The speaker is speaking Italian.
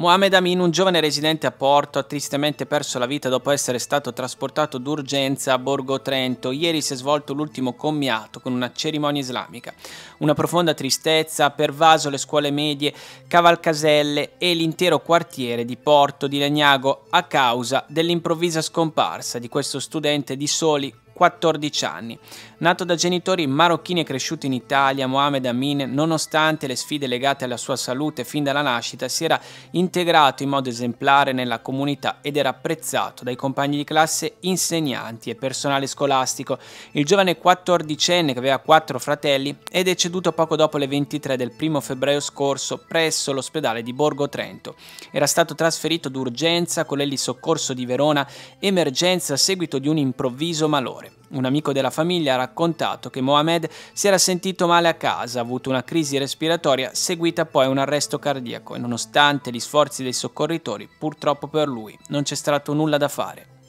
Mohamed Amin, un giovane residente a Porto, ha tristemente perso la vita dopo essere stato trasportato d'urgenza a Borgo Trento. Ieri si è svolto l'ultimo commiato con una cerimonia islamica. Una profonda tristezza ha pervaso le scuole medie, Cavalcaselle e l'intero quartiere di Porto di Legnago a causa dell'improvvisa scomparsa di questo studente di soli 14 anni. Nato da genitori marocchini e cresciuto in Italia, Mohamed Amin, nonostante le sfide legate alla sua salute fin dalla nascita, si era integrato in modo esemplare nella comunità ed era apprezzato dai compagni di classe, insegnanti e personale scolastico. Il giovane 14enne, che aveva quattro fratelli, è deceduto poco dopo le 23 del 1 febbraio scorso presso l'ospedale di Borgo Trento. Era stato trasferito d'urgenza con l'eli soccorso di Verona, emergenza a seguito di un improvviso malore. Un amico della famiglia ha raccontato che Mohamed si era sentito male a casa, ha avuto una crisi respiratoria seguita poi a un arresto cardiaco e nonostante gli sforzi dei soccorritori, purtroppo per lui non c'è stato nulla da fare.